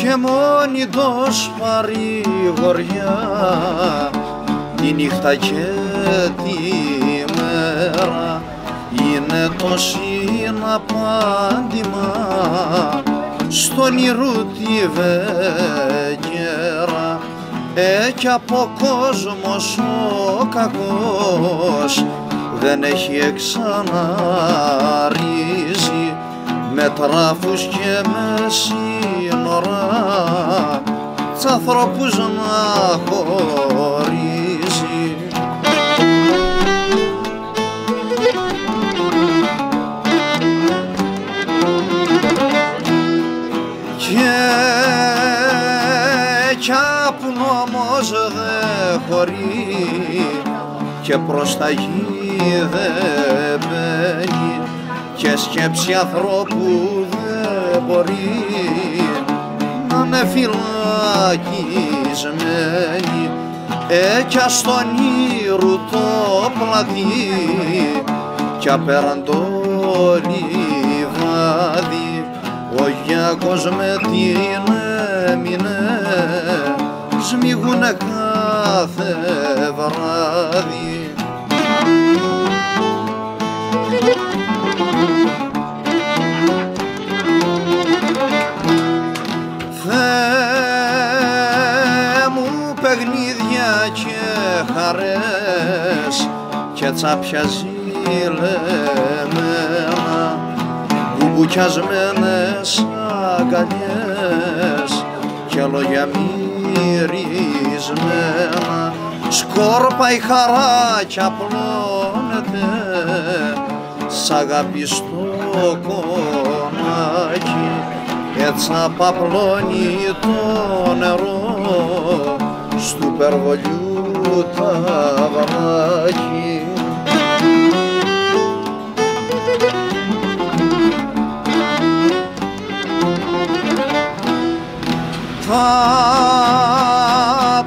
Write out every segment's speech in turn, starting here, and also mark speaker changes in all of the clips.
Speaker 1: και μόνη τος παρηγοριά τη νύχτα και τη μέρα είναι το συναπάντημα στον ήρου τη βεγγέρα ε, κι από κόσμος ο κακός δεν έχει εξαναρίζει με τράφους και με σύνορα τ' ανθρώπους να χωρίζει. Δε χωρεί και προς τα γη δεν μπαίνει και σκέψη ανθρώπου δεν μπορεί να είναι φυλακισμένη ε, κι ας τον ήρου το πλατή κι απέραν το λιβάδι ο Γιάκος με την έμεινε σμίγουνε κάθε βράδυ Θεέ μου παιχνίδια και χαρές και τσάπια ζηλεμένα μπουμπουκιασμένες αγκαλιές και λόγια μυρισμένα. Σκόρπα η χαρά κι απλώνεται. Σ' αγάπη στο κονάκι έτσι απαπλώνει το νερό. Στου περβολιού ταβανάκι Τα,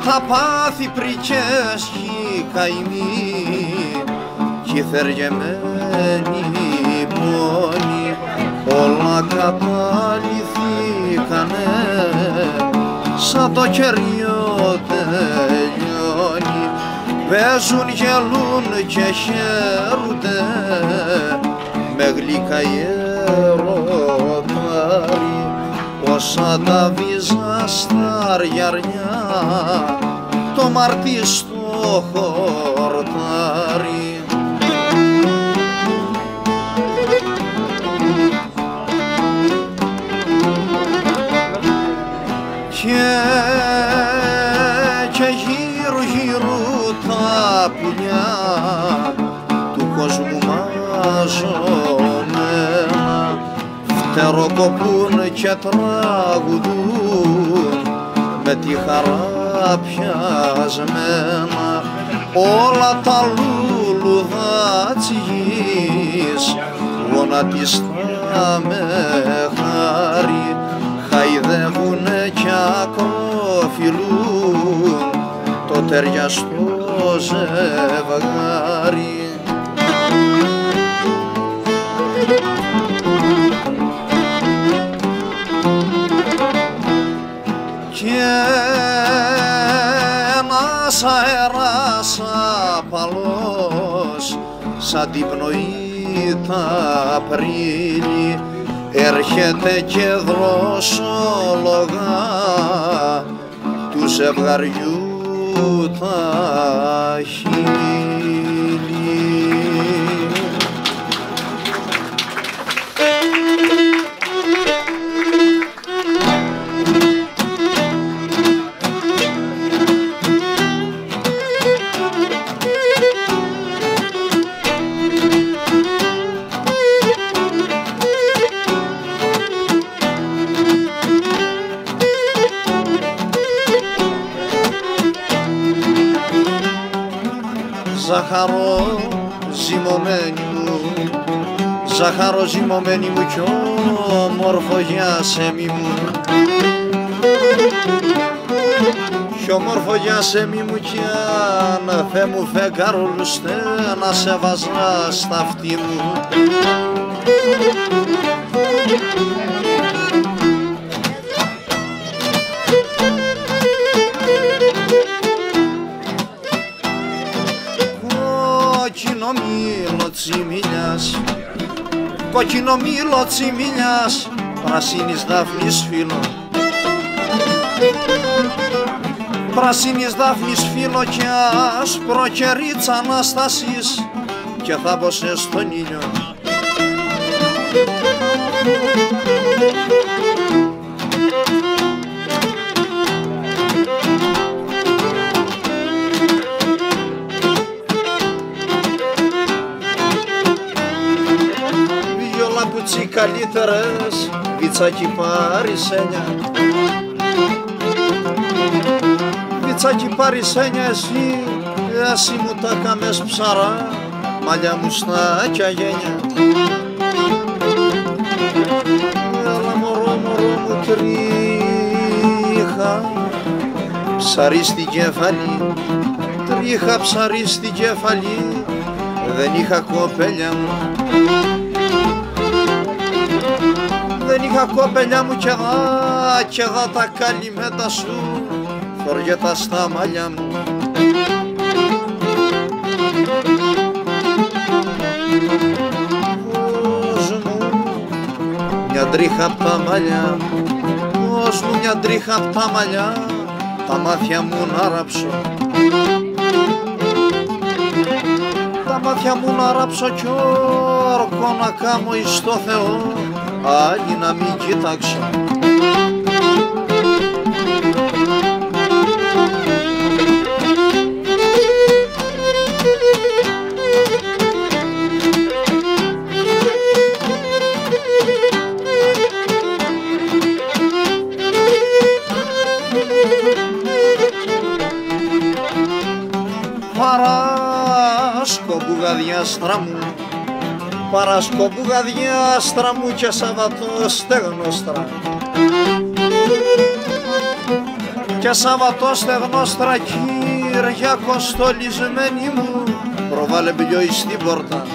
Speaker 1: τα πάθη πρικές κι καημοί κι θεργεμένοι πόνοι όλα καταληθήκανε σαν το κεριό τελειώνει. Παίζουν, γελούν και χαίρονται με γλυκά ερωτάρι όσα τα βίζα στα αριαρνιά το μαρτί στο χορτάρι. Και, και γύρω γύρω τα πουλιά του κόσμου μαζωμένα φτεροκοπούν και τραγουδούν με τη χαρά πιασμένα. Όλα τα λουλουδά της γης γονατιστά με χάρη. Χαϊδεύουνε κι ακροφιλούν το ταιριαστό ζευγάρι και ένας αέρας απαλός σαν την πνοή τα Απρίλη έρχεται και δροσολογά του ζευγαριού τα χείλη. Ζυμωμένη μου κι όμορφο για σέμι μου. Κι όμορφο για σέμι μου κι αν θε μου φεγγαρολουστέ να σε βάζα στα αυτή μου. Κόκκινο μήλο τσιμιλιάς Κόκκινο μήλο τσιμιλιάς Πρασίνης δάφνης φίλο Πρασίνης δάφνης φίλο και άσπρο κερίτσα Αναστασής και θα μπωσε στον ήλιο Δυο λαμπουτσι καλύτερες Βιτσάκι παρισένια Βιτσάκι παρισένια εσύ Εσύ μου τα κάμες ψαρά Μαλλιά μου στα γένια. Έλα μωρό μωρό μου τρίχα Ψαρί στην κεφαλή. Τρίχα ψαρί στην κεφαλή Δεν είχα κοπέλια μου. Δεν είχα κοπέλια μου και δα, και δα τα καλυμμένα σου Φοριέτα στα μαλλιά μου Πώς μου μια τρίχα απ' τα μαλλιά Πώς μου μια τρίχα απ' τα μαλλιά τα μάτια μου να ράψω τα μάτια μου να ράψω κι όρκο να κάμω εις το Θεό άλλη να μην κοιτάξω Παρασκομπουγαδιάστρα μου Παρασκομπουγαδιάστρα μου και Σαββατό στεγνόστρα και Σαββατό στεγνόστρα Κυριακό στολισμένη μου προβάλλε μπλιόι στην πόρτα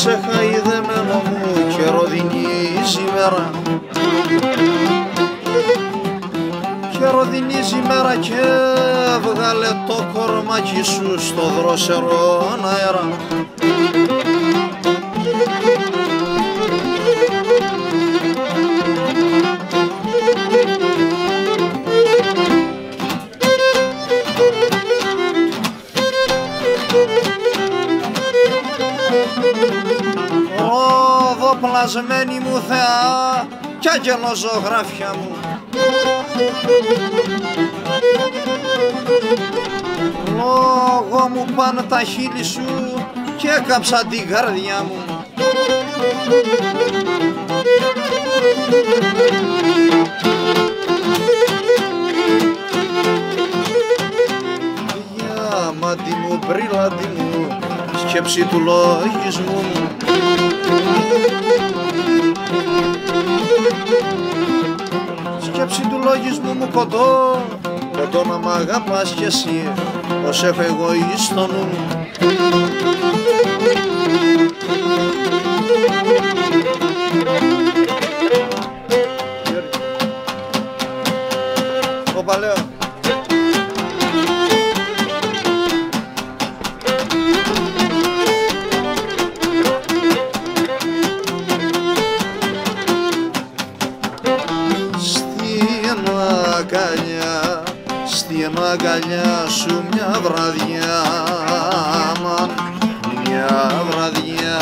Speaker 1: Ξύπνησε χαϊδεμένο μου και ροδινίζει μέρα και ροδινίζει μέρα και βγάλε το κορμάκι σου στο δρόσερο αέρα θεά κι αγγελοζωγράφια μου. Λόγω μου πάνε τα χείλη σου και έκαψα την καρδιά μου. Για μάτι μου, μπριλάντι μου, σκέψη του λογισμού μου λογισμού μου κοντό. Κοντό να μ' αγαπάς κι εσύ Ως έχω εγώ στο νου maganya Shtie maganya shumë një vradhja Një vradhja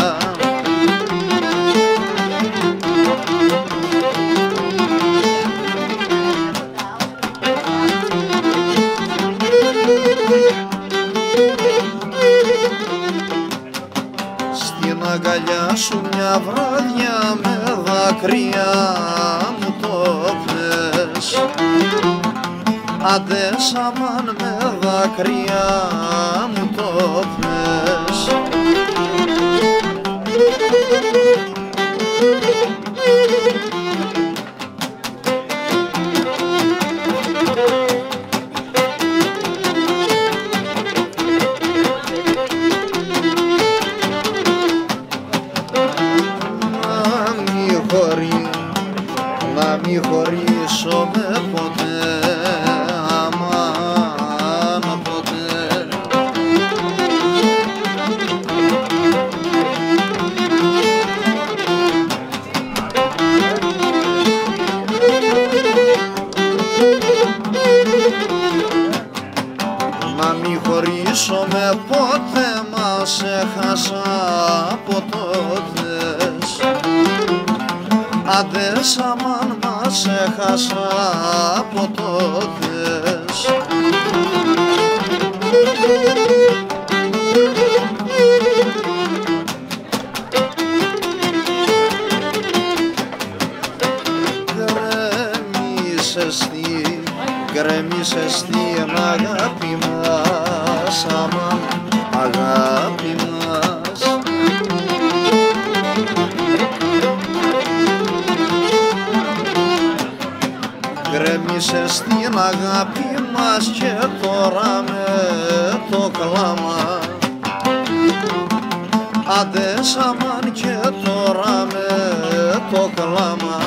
Speaker 1: Shtie maganya shumë një vradhja Me dhe kriam Άντε σαμάν με δάκρυα μου το πες. Να μη χωρίσω με Άντε σαμάν μας έχασα από τότες. Γκρέμισες τι, γκρέμισες την αγάπη μας και τώρα με το κλάμα. Άντε σαμάν και τώρα με το κλάμα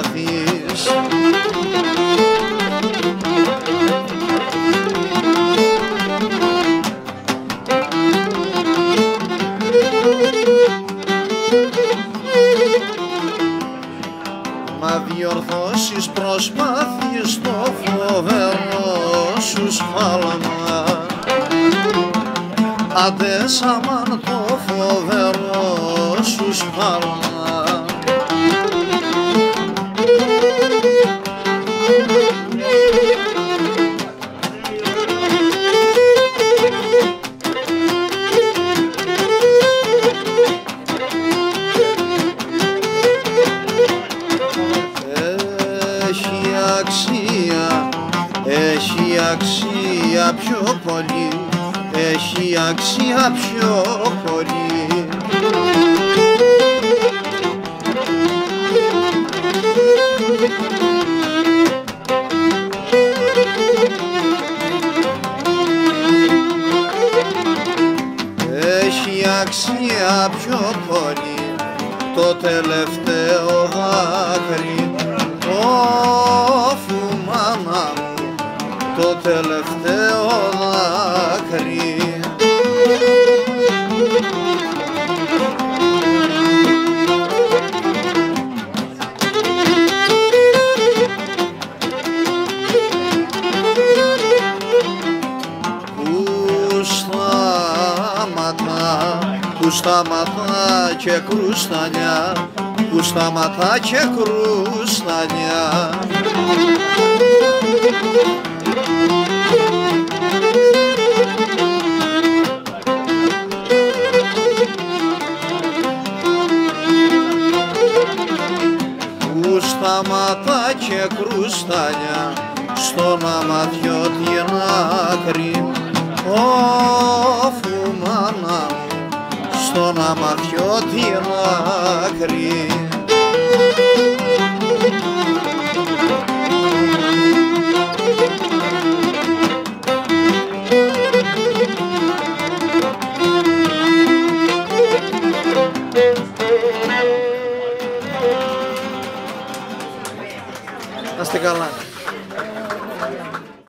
Speaker 1: προσπαθείς. Να διορθώσεις προσπάθεις το φοβερό σου σφάλμα. Άντε σαμάν το φοβερό σου σφάλμα αξία πιο πολύ. Έχει αξία πιο πολύ. Έχει αξία πιο πολύ. Το τελευταίο δάκρυ τελευταίο δάκρυ που σταματά, που σταματά και κρουσταλιά, που σταματά και κρουσταλιά. Που σταματά και κρουσταλιά στον αματιό την άκρη Ω φουμάνα μου στον αματιό την άκρη